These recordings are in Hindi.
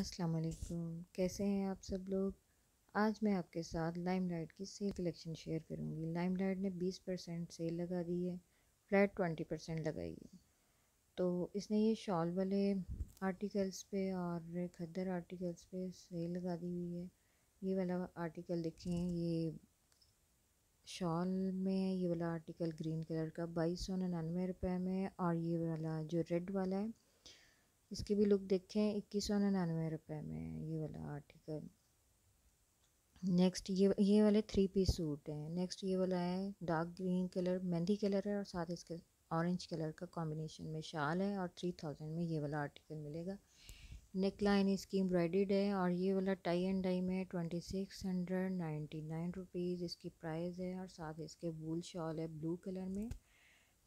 अस्सलाम वालेकुम कैसे हैं आप सब लोग? आज मैं आपके साथ लाइम लाइट की सेल कलेक्शन शेयर करूँगी। लाइम लाइट ने 20 परसेंट सेल लगा दी है, फ्लैट 20 परसेंट लगाई है। तो इसने ये शॉल वाले आर्टिकल्स पे और खद्दर आर्टिकल्स पे सेल लगा दी हुई है। ये वाला आर्टिकल देखें ये शॉल में ये वाला आर्टिकल ग्रीन कलर का बाईस सौ निन्यानवे रुपये में और ये वाला जो रेड वाला है इसकी भी लुक देखें इक्कीस सौ निन्यानवे रुपये में ये वाला आर्टिकल नेक्स्ट ये ये वाले थ्री पीस सूट हैं। नेक्स्ट ये वाला है dark green colour mehndi colour है और साथ इसके ऑरेंज कलर का कॉम्बिनेशन में शाल है और थ्री थाउज़ेंड में ये वाला आर्टिकल मिलेगा। नेक लाइन इसकी एम्ब्रॉयड है और ये वाला टाई एंड डाई में twenty six hundred ninety nine rupees इसकी प्राइस है और साथ इसके वूल शॉल है ब्लू कलर में।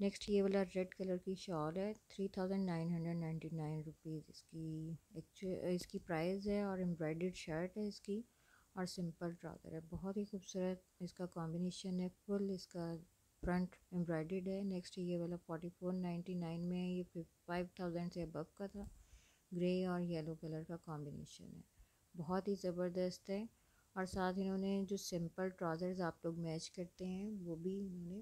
नेक्स्ट ये वाला रेड कलर की शॉल है three thousand nine hundred ninety nine rupees इसकी एक्चुअल इसकी प्राइस है और एम्ब्रॉयड शर्ट है इसकी और सिंपल ट्राउज़र है। बहुत ही खूबसूरत इसका कॉम्बिनेशन है फुल इसका फ्रंट एम्ब्रॉयड है। नेक्स्ट ये वाला फोर्टी फोर नाइन्टी नाइन में ये फाइव थाउज़ेंड से अबव का था। ग्रे और येलो कलर का कॉम्बिनेशन है। बहुत ही ज़बरदस्त है और साथ इन्होंने जो सिंपल ट्राउज़र्स आप लोग मैच करते हैं, वो भी इन्होंने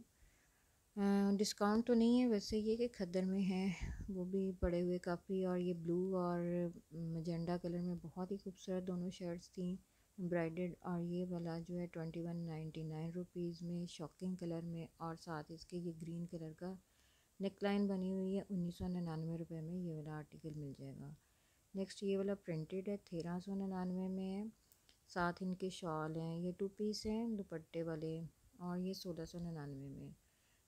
डिस्काउंट तो नहीं है, वैसे ये कि खद्दर में है, वो भी पड़े हुए काफ़ी और ये ब्लू और मजेंडा कलर में बहुत ही खूबसूरत दोनों शर्ट्स थी। एम्ब्रॉयड और ये वाला जो है twenty one ninety nine rupees में शॉकिंग कलर में और साथ इसके ये ग्रीन कलर का नेक लाइन बनी हुई है, उन्नीस सौ निन्यानवे रुपये में ये वाला आर्टिकल मिल जाएगा। नेक्स्ट ये वाला प्रिंटेड है, तेरह सौ निन्यानवे में है। साथ इनके शॉल हैं, ये टू पीस हैं, दुपट्टे वाले और ये सोलह सौ निन्यानवे में।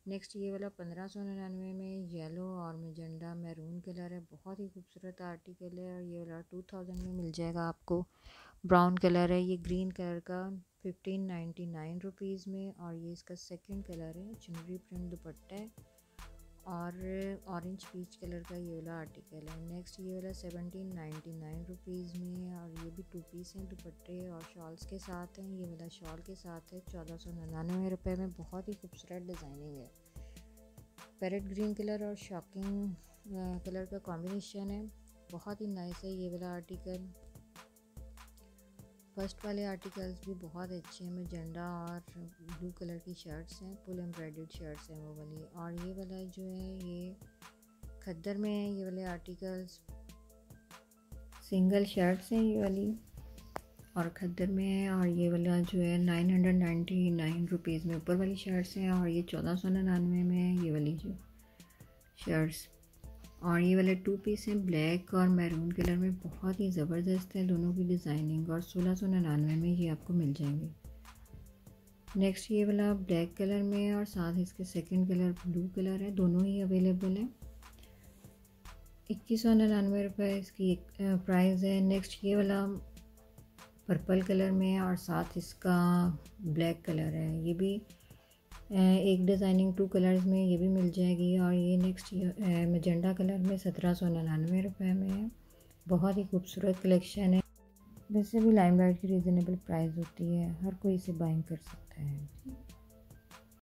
नेक्स्ट ये वाला पंद्रह सौ निन्यानवे में येलो और मजेंडा मैरून कलर है। बहुत ही खूबसूरत आर्टिकल है और ये वाला टू थाउज़ेंड में मिल जाएगा आपको। ब्राउन कलर है, ये ग्रीन कलर का फिफ्टीन नाइन्टी नाइन रुपीज़ में और ये इसका सेकंड कलर है चुनरी प्रिंट दुपट्टा है। और ऑरेंज पीच कलर का ये वाला आर्टिकल है। नेक्स्ट ये वाला सेवनटीन नाइन्टी नाइन रुपीज़ में है और ये भी टू पीस हैं, दुपट्टे और शॉल्स के साथ हैं। ये वाला शॉल के साथ है, चौदह सौ निन्यानवे रुपये में। बहुत ही खूबसूरत डिज़ाइनिंग है। पैरेट ग्रीन कलर और शॉकिंग कलर का कॉम्बिनेशन है। बहुत ही नाइस है ये वाला आर्टिकल फ़र्स्ट वाले आर्टिकल्स भी बहुत अच्छे हैं मजेंडा और ब्लू कलर की शर्ट्स हैं, फुल एम्ब्रॉयड शर्ट्स हैं वो वाली। और ये वाला जो है, ये खद्दर में है, ये वाले आर्टिकल्स। सिंगल शर्ट्स हैं ये वाली और खद्दर में है और ये वाला जो है, nine hundred ninety nine rupees में ऊपर वाली शर्ट्स हैं और ये चौदह सौ निन्यानवे में है ये वाली जो शर्ट्स। और ये वाले टू पीस हैं ब्लैक और मैरून कलर में बहुत ही ज़बरदस्त है दोनों की डिज़ाइनिंग और सोलह सौ निन्यानवे में ये आपको मिल जाएँगे। नेक्स्ट ये वाला ब्लैक कलर में और साथ इसके सेकंड कलर ब्लू कलर है, दोनों ही अवेलेबल हैं। इक्कीस सौ निन्यानवे रुपये इसकी एक प्राइस है। नेक्स्ट ये वाला पर्पल कलर में और साथ इसका ब्लैक कलर है। ये भी एक डिज़ाइनिंग टू कलर्स में ये भी मिल जाएगी और ये नेक्स्ट मजेंडा कलर में सत्रह सौ निन्यानवे रुपये में है। बहुत ही खूबसूरत कलेक्शन है। वैसे भी लाइम लाइट की रीज़नेबल प्राइस होती है। हर कोई इसे बाइंग कर सकता है।